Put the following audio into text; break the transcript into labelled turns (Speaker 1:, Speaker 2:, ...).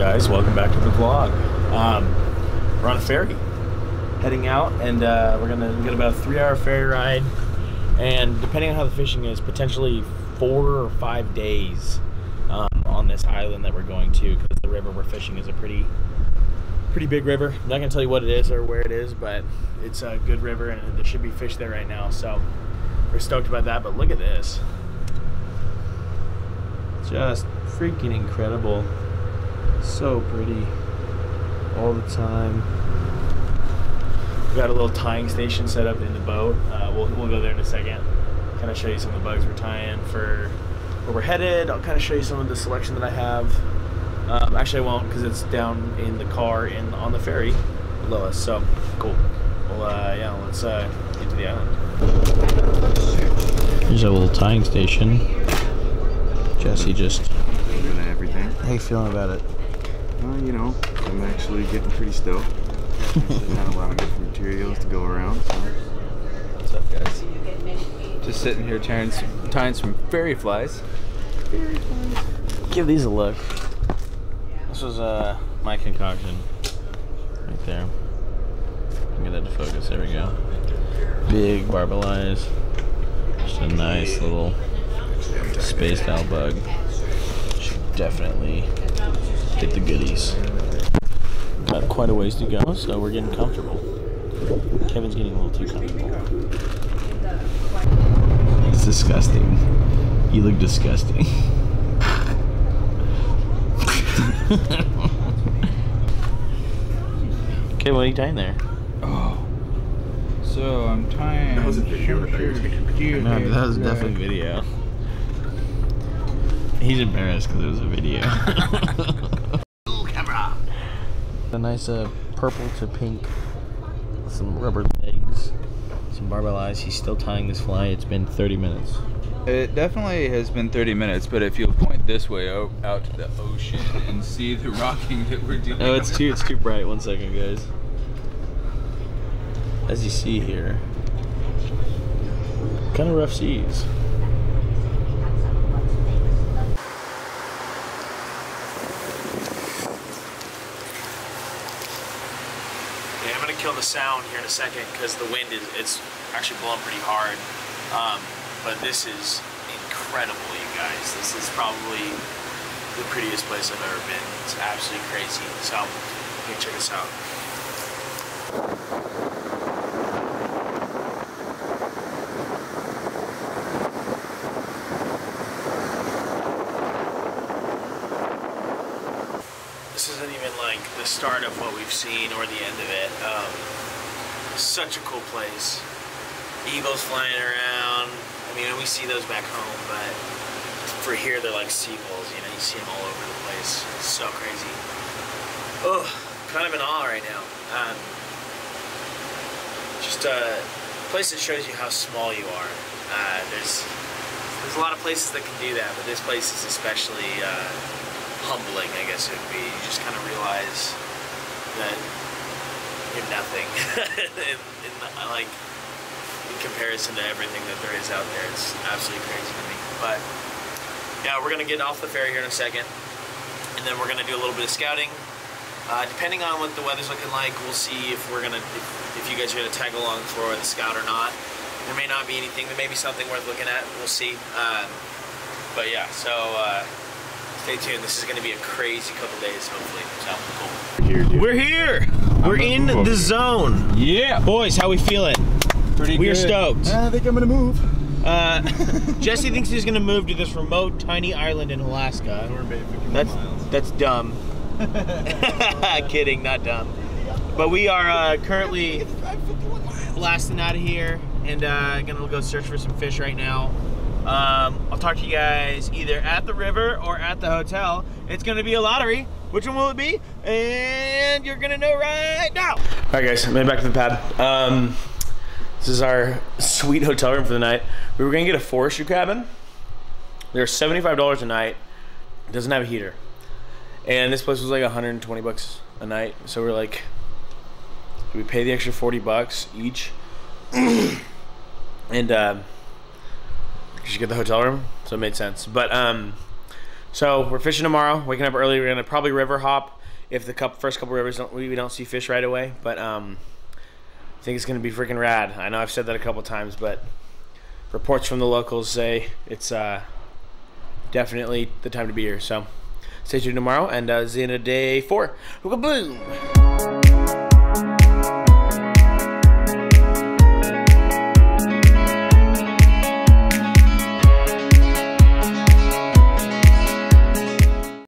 Speaker 1: guys? Welcome back to the vlog. Um, we're on a ferry, heading out, and uh, we're gonna get about a three-hour ferry ride, and depending on how the fishing is, potentially four or five days um, on this island that we're going to, because the river we're fishing is a pretty, pretty big river. I'm not gonna tell you what it is or where it is, but it's a good river, and there should be fish there right now. So we're stoked about that. But look at this, just freaking incredible. So pretty all the time. We got a little tying station set up in the boat. Uh, we'll, we'll go there in a second. Kind of show you some of the bugs we're tying for where we're headed. I'll kind of show you some of the selection that I have. Um, actually, I won't because it's down in the car in on the ferry below us. So cool. Well, uh, yeah, let's uh, get to the island. Here's a little tying station. Jesse just.
Speaker 2: Good at.
Speaker 1: How you feeling about it?
Speaker 2: Well, you know, I'm actually getting pretty stoked. Not a lot of different materials to go around. So.
Speaker 3: What's up, guys? Just sitting here tying some, tying some fairy flies.
Speaker 1: Give these a look. This was uh, my concoction. Right there. Get that to focus. There we go. Big barbell eyes. Just a nice little spaced out bug. Should definitely get the goodies. Got quite a ways to go, so we're getting comfortable. Kevin's getting a little too comfortable. It's disgusting. You look disgusting. okay, what are you tying there?
Speaker 3: Oh. So I'm tying.
Speaker 2: That was a video, I thought you were taking a
Speaker 3: video.
Speaker 1: No, that was definitely video. He's embarrassed because it was a video. camera. A nice uh, purple to pink, some rubber legs, some barbell eyes. He's still tying this fly. It's been 30 minutes.
Speaker 3: It definitely has been 30 minutes, but if you'll point this way o- out to the ocean and see the rocking that we're doing.
Speaker 1: No, it's too it's too bright. One second, guys. As you see here, kind of rough seas. I'm gonna kill the sound here in a second because the wind is it's actually blowing pretty hard. Um, but this is incredible, you guys. This is probably the prettiest place I've ever been. It's absolutely crazy. So, can check this out. This isn't even like the start of what we've seen or the end of it. Um, such a cool place. Eagles flying around. I mean, we see those back home, but for here they're like seagulls. You know, you see them all over the place. It's so crazy. Oh, kind of in awe right now. Um, just a place that shows you how small you are. Uh, there's there's a lot of places that can do that, but this place is especially uh, humbling. I guess it would be. You just kind of realize that you're nothing. in, in the, like in comparison to everything that there is out there. It's absolutely crazy to me. But yeah, we're gonna get off the ferry here in a second, and then we're gonna do a little bit of scouting. Uh, depending on what the weather's looking like, we'll see if we're gonna if, if you guys are gonna tag along for the scout or not. There may not be anything. There may be something worth looking at. We'll see. Um, but yeah, so uh, stay tuned. This is gonna be a crazy couple days, hopefully. So cool.
Speaker 2: Here, dude.
Speaker 1: We're here. We're in the
Speaker 2: here.
Speaker 1: zone.
Speaker 3: Yeah,
Speaker 1: Boys, how we feeling?
Speaker 3: pretty
Speaker 1: We are stoked.
Speaker 2: I think I'm gonna move.
Speaker 1: Uh, Jesse thinks he's gonna move to this remote, tiny island in Alaska. That's that's dumb. Kidding, not dumb. But we are uh, currently blasting out of here and uh, gonna go search for some fish right now. Um, I'll talk to you guys either at the river or at the hotel. It's gonna be a lottery. Which one will it be? And you're gonna know right now. All right, guys, I made back to the pad. Um, this is our sweet hotel room for the night. We were gonna get a forestry cabin. They're seventy-five dollars a night. It doesn't have a heater, and this place was like 120 bucks a night. So we're like, we pay the extra 40 bucks each? and um, you get the hotel room, so it made sense. But um, So we're fishing tomorrow. Waking up early. We're gonna probably river hop if the cup, first couple rivers don't, we, we don't see fish right away. But um, I think it's gonna be freaking rad. I know I've said that a couple times, but reports from the locals say it's uh, definitely the time to be here. So stay tuned tomorrow, and uh, the end of day four. Boom!